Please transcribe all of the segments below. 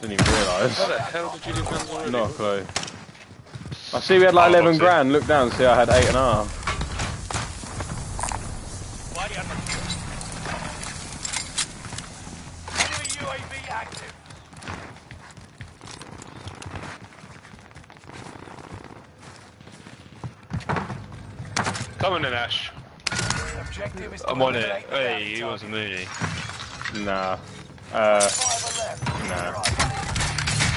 Didn't even realise. How the hell did you do guns already? Not a clue. I see we had like Oh, 11 what's it? grand. Look down, see I had eight and a half. Enemy UAV active. Come on in, Ash. Objective is I'm on it. Hey, he was a target. Nah. Uh, Five are left. Nah. Right.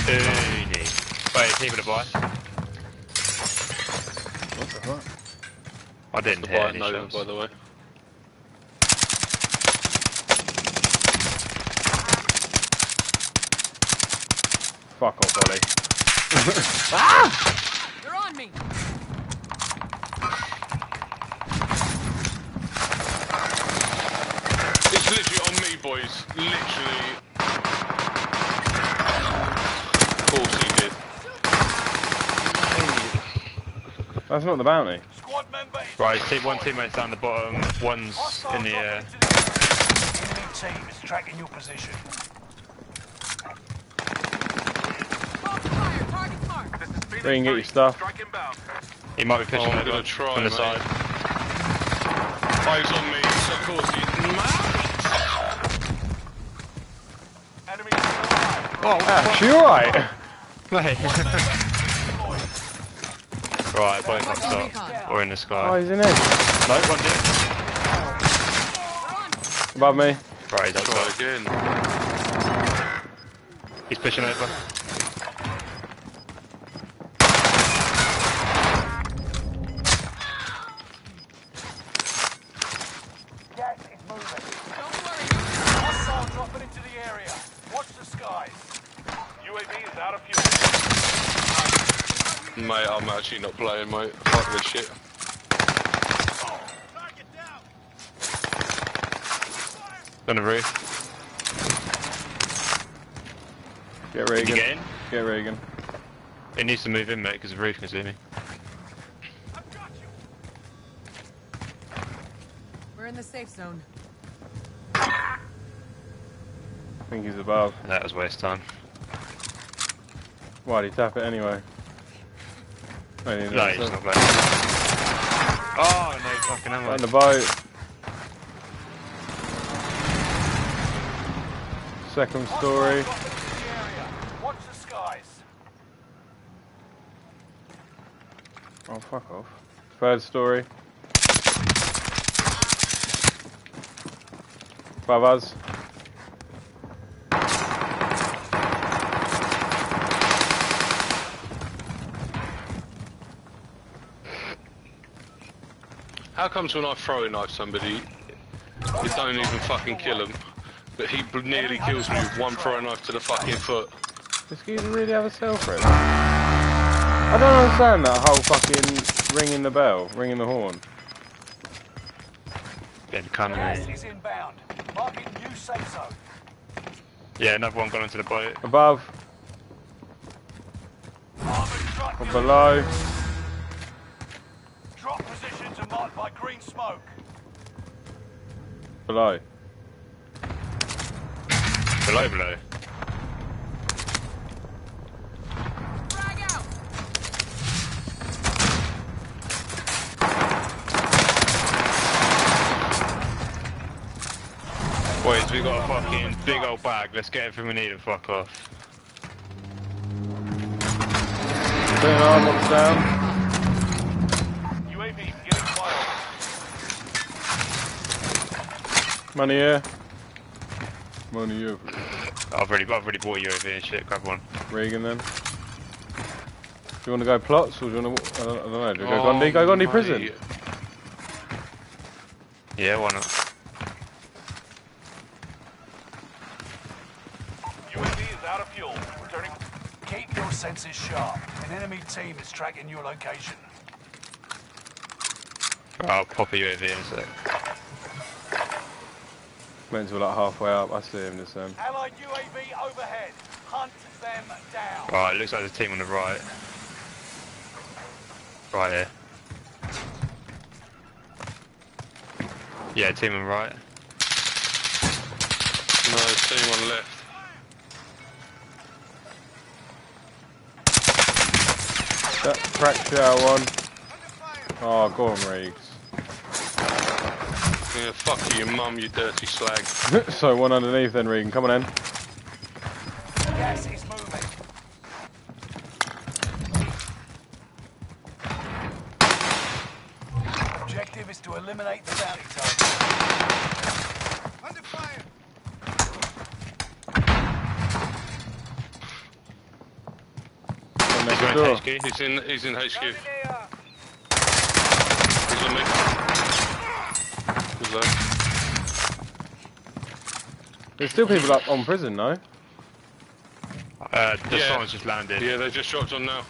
Mooney. Wait, people to buy. what the fuck? I didn't hear buy any Nova, shots. by the way. Fuck off, Ollie. They're on me. Boys. Literally. Of course he did. That's not the bounty. Squad member is Right, team, one teammate's down the bottom, one's in the air. into the. Enemy team is tracking your position. Target fire. Target mark. Regan, get your stuff. He might be pushing Oh, I'm gonna try, from the mate. side. Eyes on me, alive. Oh, Ash, you alright? mate. right, both up Recon. top. Or in the sky. Oh, he's in it. No, one did. They're on me. Above me. Right, he's Try outside. again. He's pushing over. Gas is moving. Don't worry. Hostile dropping into the area. Watch the skies. UAV is out of fuel. Mate, I'm actually not playing, mate. Fuck this shit. On the roof. Get Did you Regan. get in? Get Regan. He needs to move in, mate, because the roof can see me. We're in the safe zone. I think he's above. That was waste time. Why'd he tap it anyway? Oh, he didn't No, answer. he's not playing. Oh, no fucking ammo. On the boat. Second story. Hostile dropping into the area. Watch the skies. Oh, fuck off. Third story. Above us. How comes when I throw a knife somebody, it don't even fucking kill him, but he b- nearly kills me with one throw knife to the fucking foot. This geezer really have a cell phone? I don't understand that whole fucking ringing the bell, ringing the horn. Been cunning. Gas is inbound. Marking new safe zone. Yeah, another one got onto the boat. Above Armored or below. Drop positions are marked by green smoke. Below. Below, below. Frag out. Boys, we got a fucking big old bag. Let's get everything we need and fuck off. Turn on, what's down? Money here. Money here. I've already, I've already bought you over here. Shit, grab one. Regan then. Do you want to go plots or do you want to? I don't, I don't know. Do you go Oh, Gondi? Go Gondi prison. Yeah, why not? UAV is out of fuel. Returning. Keep your senses sharp. An enemy team is tracking your location. I'll pop a UAV in a sec. Went until like halfway up, I see him this um. Allied UAV overhead. Hunt them down. Right, looks like the team on the right. Right here. Yeah, team on right. No, team on left. That cracked our one. Oh, go on, Riggs. Yeah, fuck you, mum, you dirty slag. so one underneath then, Regan. Come on in. Gas is moving. Objective is to eliminate the bounty target. Under fire. One next Going door. HQ. He's in, he's in HQ. He's on me. He's low. There's still people up on prison, no? Uh, the Yeah. someone's just landed. Yeah, they just dropped on now.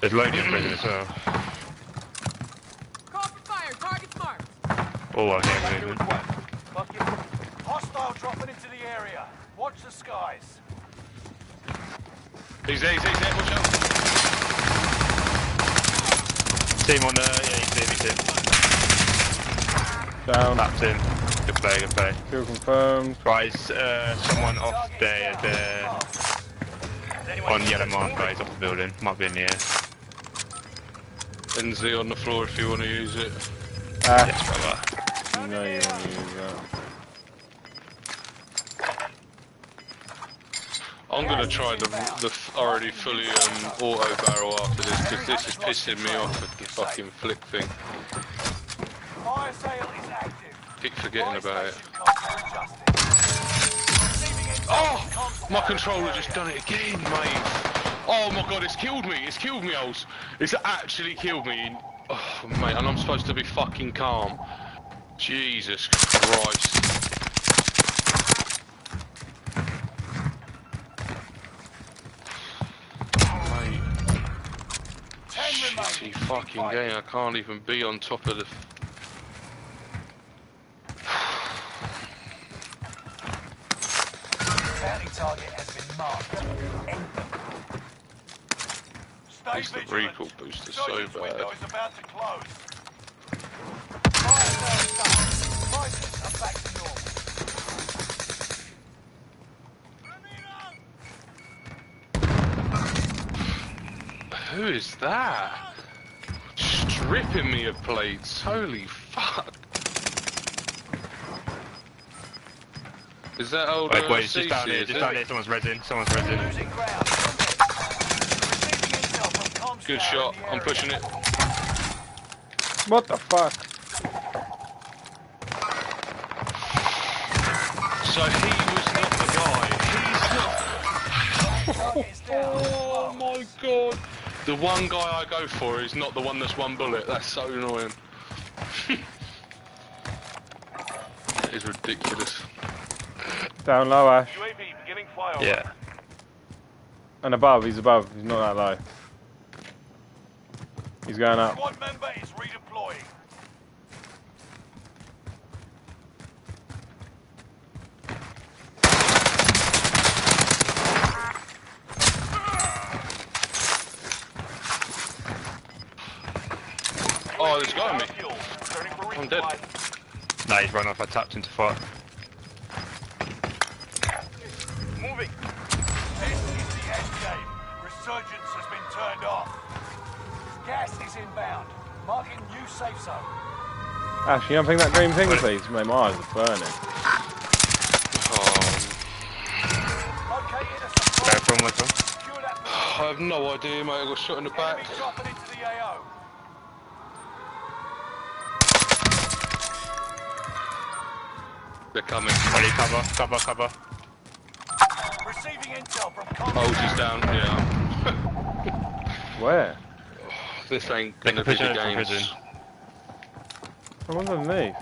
There's loads in prison as well. Call for fire. Target's marked. Oh, I hear Accurate movement. it. Hostile dropping into the area. Watch the skies. He's there, he's there, he's there, watch out. Team on the. Yeah, he's there, he's there. Down. Tapped him. Good play, good play. Kill confirmed. Right, uh, someone off Target there, is there. down. Is anyone On seen yellow mark, moving? guys, off the building. Might be in the air. NZ on the floor if you want to use it. Ah, Yes, brother. you know you want to use that. I'm gonna try the, the already fully um, auto barrel after this because this is pissing me off with the fucking flick thing. Fire sale is active. Keep forgetting about it. Oh! My controller just done it again, mate. Oh my god, it's killed me. It's killed me, Ols. It's actually killed me. Oh, mate, and I'm supposed to be fucking calm. Jesus Christ. Fucking game. I can't even be on top of the... Sale done. Prices are back to normal. Who is that? Stripping me of plates. Holy fuck. Is that old Wait, uh, wait, it's just down CC, here, is just down here. Someone's resin, someone's resin. Losing ground. Receiving intel from comms Good shot. I'm pushing it. What the fuck? So he was not the guy. He's not. Oh my god. The one guy I go for is not the one that's one bullet. That's so annoying. That is ridiculous. Down low, Ash. UAV beginning flyover. Yeah. And above, he's above. He's not that low. He's going up. Squad member is redeploying. Oh, there's a guy on me. Fuel. Returning for I'm dead. resupply. Nah, he's run off. I tapped into fire. Resurgence has been turned off. Gas is inbound. Marking new safe zone. Ash, you unping that green thing, please? Mate, my eyes are burning. Oh, Located a Go supply. from with them. Secure that position. I have no idea, mate. I got shot in the back. Enemy dropping into the AO. They're coming. Ready, cover, cover, cover. Receiving intel from comms Oh, she's down. Yeah. Where? This ain't They gonna can be push the it from game. prison. Someone's underneath.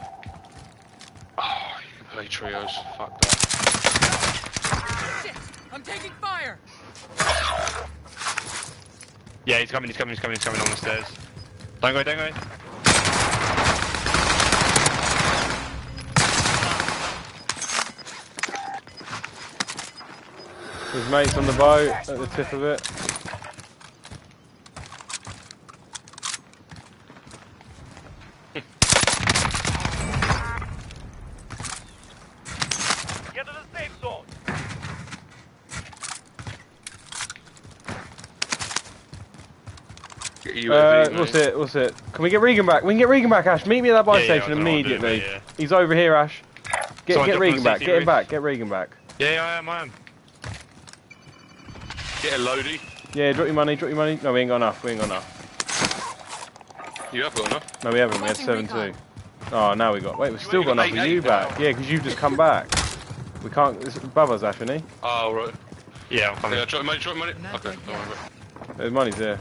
Oh, you can play trios. Fuck that. Shit! I'm taking fire. Yeah, he's coming, he's coming, he's coming, he's coming on the stairs. Don't go, don't go. His mate's on the boat at the tip of it. Get to the safe zone. Get you Uh, what's it? What's it? Can we get Regan back? We can get Regan back, Ash. Meet me at that buy Yeah, yeah, station don't know what I'm doing, immediately. mate, yeah. He's over here, Ash. Get Someone get Regan back. Get him roof. back. Get Regan back. Yeah, yeah, I am, I am. Get a loady. Yeah, drop your money. Drop your money. No, we ain't got enough. We ain't got enough. You have got enough. No, we haven't. We had seven two. Oh, now we got. Wait, we've still got enough eight, for you eight back. now. Yeah, because you've just come back. We can't. It's above us, Ash, isn't he? Oh, right. Yeah, I'm coming. Yeah, drop your money, drop your money. Not Okay, like don't worry. There's money's there.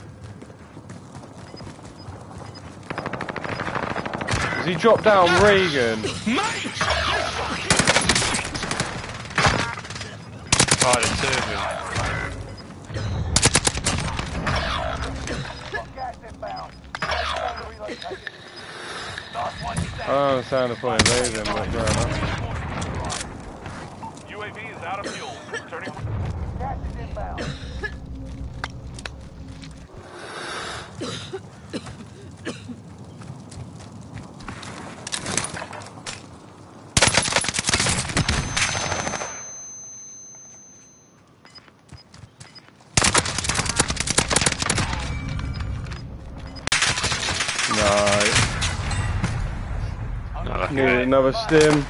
Has he dropped down Regan? Oh, there's two of them. Got gas inbound. Gas relocated. Last one I don't understand the point of leaving, but fair enough. UAV is out of fuel. Turning. Gas is inbound. Another stim.